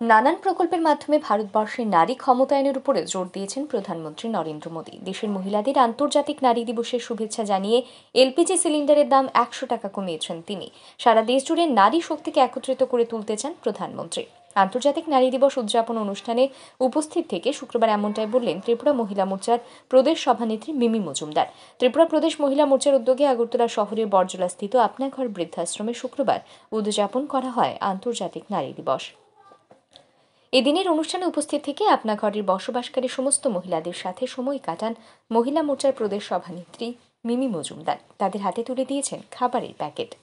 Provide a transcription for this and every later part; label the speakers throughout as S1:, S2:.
S1: নানান প্রকল্পের মাধ্যমে ভারতবর্ষের নারী ক্ষমতায়নের উপরে জোর দিয়েছেন প্রধানমন্ত্রী নরেন্দ্র মোদী। দেশের মহিলাদের আন্তর্জাতিক নারী দিবসের শুভেচ্ছা জানিয়ে এলপিজি সিলিন্ডারের দাম একশো টাকা কমিয়েছেন তিনি। সারা দেশ জুড়ে নারী শক্তিকে একত্রিত করে তুলতে চান প্রধানমন্ত্রী। আন্তর্জাতিক নারী দিবস উদযাপন অনুষ্ঠানে উপস্থিত থেকে শুক্রবার এমনটাই বললেন ত্রিপুরা মহিলা মোর্চার প্রদেশ সভানেত্রী মিমি মজুমদার। ত্রিপুরা প্রদেশ মহিলা মোর্চার উদ্যোগে আগরতলা শহরের বরজলাস্থিত আপনাঘর বৃদ্ধাশ্রমে শুক্রবার উদযাপন করা হয় আন্তর্জাতিক নারী দিবস। এদিনের অনুষ্ঠানে উপস্থিত থেকে আপনা ঘরের বসবাসকারী সমস্ত মহিলাদের সাথে সময় কাটান মহিলা মোর্চার প্রদেশ সভানেত্রী মিমি মজুমদার। তাদের হাতে তুলে দিয়েছেন খাবারের প্যাকেট।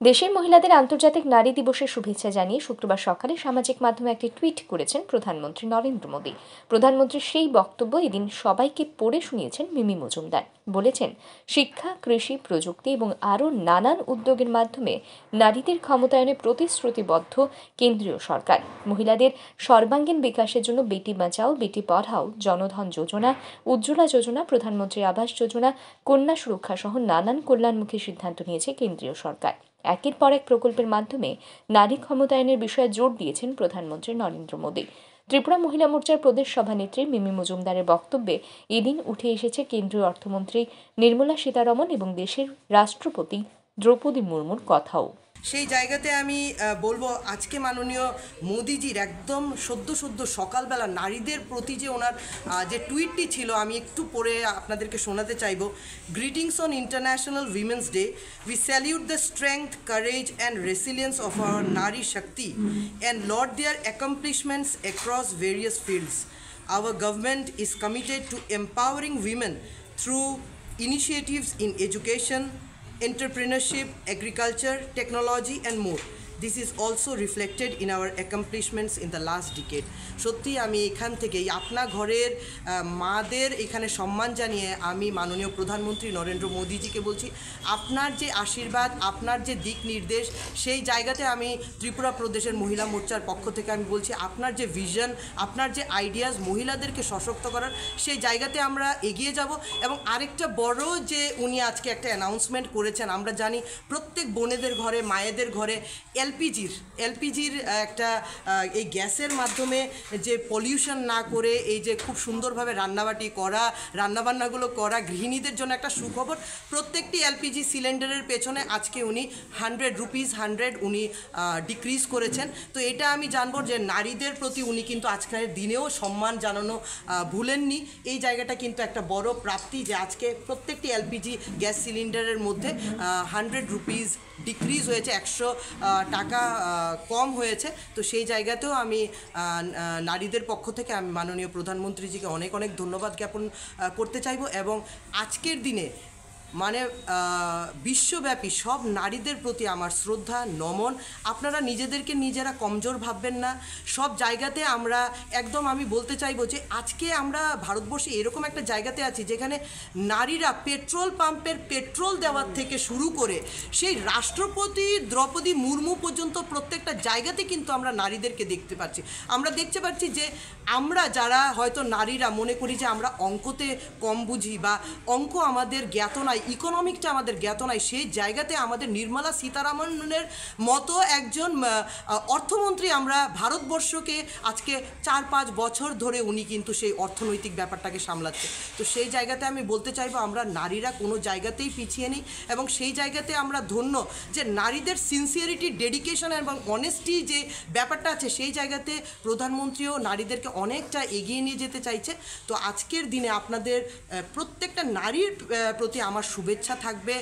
S1: দেশের মহিলাদের আন্তর্জাতিক নারী দিবসের শুভেচ্ছা জানিয়ে শুক্রবার সকালে সামাজিক মাধ্যমে একটি টুইট করেছেন প্রধানমন্ত্রী নরেন্দ্র মোদী। প্রধানমন্ত্রীর সেই বক্তব্য এদিন সবাইকে পড়ে শুনিয়েছেন মিমি মজুমদার। বলেছেন, শিক্ষা, কৃষি, প্রযুক্তি এবং আরও নানান উদ্যোগের মাধ্যমে নারীদের ক্ষমতায়নে প্রতিশ্রুতিবদ্ধ কেন্দ্রীয় সরকার। মহিলাদের সর্বাঙ্গীন বিকাশের জন্য বেটি বাঁচাও, বেটি পড়াও, জনধন যোজনা, উজ্জ্বলা যোজনা, প্রধানমন্ত্রী আবাস যোজনা, কন্যা সুরক্ষা সহ নানান কল্যাণমুখী সিদ্ধান্ত নিয়েছে কেন্দ্রীয় সরকার। একের পর এক প্রকল্পের মাধ্যমে নারী ক্ষমতায়নের বিষয়ে জোর দিয়েছেন প্রধানমন্ত্রী নরেন্দ্র মোদী। ত্রিপুরা মহিলা মোর্চার প্রদেশ সভানেত্রী মিমি মজুমদারের বক্তব্যে এদিন উঠে এসেছে কেন্দ্রীয় অর্থমন্ত্রী নির্মলা সীতারমন এবং দেশের রাষ্ট্রপতি দ্রৌপদী মুর্মুর কথাও।
S2: সেই জায়গাতে আমি বলব আজকে মাননীয় মোদিজির একদম সদ্য সদ্য সকালবেলা নারীদের প্রতি যে ওনার যে টুইটটি ছিল আমি একটু পরে আপনাদেরকে শোনাতে চাইব। Greetings on international women's day we salute the strength courage and resilience of our nari shakti and laud their accomplishments across various fields Our government is committed to empowering women through initiatives in education, entrepreneurship, agriculture, technology, and more. This is also reflected in our accomplishments in the last decade. সত্যি আমি এখান থেকে এই আপনা ঘরের মাদের এখানে সম্মান জানিয়ে আমি মাননীয় প্রধানমন্ত্রী নরেন্দ্র মোদীজিকে বলছি, আপনার যে আশীর্বাদ, আপনার যে দিক নির্দেশ, সেই জায়গাতে আমি ত্রিপুরা প্রদেশের মহিলা মোর্চার পক্ষ থেকে আমি বলছি, আপনার যে ভিশন আপনার যে আইডিয়াস মহিলাদেরকে সশক্ত করার, সেই জায়গাতে আমরা এগিয়ে যাব এবং আরেকটা বড় যে উনি আজকে একটা অ্যানাউন্সমেন্ট করেছেন, আমরা জানি প্রত্যেক বোনেদের ঘরে, মায়েদের ঘরে এলপিজির এলপিজির একটা এই গ্যাসের মাধ্যমে যে পলিউশন না করে এই যে খুব সুন্দরভাবে রান্নাবাটি করা, রান্নাবান্নাগুলো করা, গৃহিণীদের জন্য একটা সুখবর, প্রত্যেকটি এলপিজি সিলিন্ডারের পেছনে আজকে উনি হান্ড্রেড রুপিস হান্ড্রেড উনি ডিক্রিজ করেছেন। তো এটা আমি জানব যে নারীদের প্রতি উনি কিন্তু আজকের দিনেও সম্মান জানানো ভুলেননি। এই জায়গাটা কিন্তু একটা বড় প্রাপ্তি যে আজকে প্রত্যেকটি এলপিজি গ্যাস সিলিন্ডারের মধ্যে হান্ড্রেড রুপিস ডিক্রিজ হয়েছে, একশো টাকা আহ, কম হয়েছে তো সেই জায়গাতেও আমি নারীদের পক্ষ থেকে আমি মাননীয় প্রধানমন্ত্রীজিকে অনেক অনেক ধন্যবাদ জ্ঞাপন করতে চাইব এবং আজকের দিনে মানে বিশ্বব্যাপী সব নারীদের প্রতি আমার শ্রদ্ধা, নমন। আপনারা নিজেদেরকে নিজেরা কমজোর ভাববেন না। সব জায়গাতে আমরা, একদম আমি বলতে চাইব যে, আজকে আমরা ভারতবর্ষে এরকম একটা জায়গাতে আছি যেখানে নারীরা পেট্রোল পাম্পের পেট্রোল দেওয়ার থেকে শুরু করে সেই রাষ্ট্রপতি দ্রৌপদী মুর্মু পর্যন্ত প্রত্যেকটা জায়গাতে কিন্তু আমরা নারীদেরকে দেখতে পাচ্ছি। আমরা দেখতে পাচ্ছি যে, আমরা যারা হয়তো নারীরা মনে করি যে আমরা অঙ্কতে কম বুঝি বা অঙ্ক আমাদের জ্ঞাত নয় ইকোনমিকটা আমাদের জ্ঞাত নয় সেই জায়গাতে আমাদের নির্মলা সীতারামনের মতো একজন অর্থমন্ত্রী আমরা ভারতবর্ষকে আজকে চার পাঁচ বছর ধরে উনি কিন্তু সেই অর্থনৈতিক ব্যাপারটাকে সামলাচ্ছে। তো সেই জায়গাতে আমি বলতে চাইব, আমরা নারীরা কোনো জায়গাতেই পিছিয়ে নেই এবং সেই জায়গাতে আমরা ধন্য যে নারীদের সিনসিয়ারিটি ডেডিকেশন এবং অনেস্টি যে ব্যাপারটা আছে, সেই জায়গাতে প্রধানমন্ত্রীও নারীদেরকে অনেকটা এগিয়ে নিয়ে যেতে চাইছে। তো আজকের দিনে আপনাদের প্রত্যেকটা নারীর প্রতি আমার শুভেচ্ছা থাকবে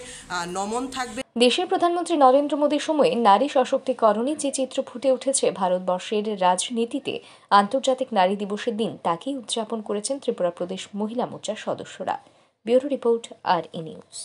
S2: নমন থাকবে।
S1: দেশের প্রধানমন্ত্রী নরেন্দ্র মোদীর সময়ে নারী সশক্তিকরণে যে চিত্র ফুটে উঠেছে ভারতবর্ষের রাজনীতিতে, আন্তর্জাতিক নারী দিবসের দিন তাকেই উদযাপন করেছেন ত্রিপুরা প্রদেশ মহিলা মোর্চার সদস্যরা। Bureau report R E news.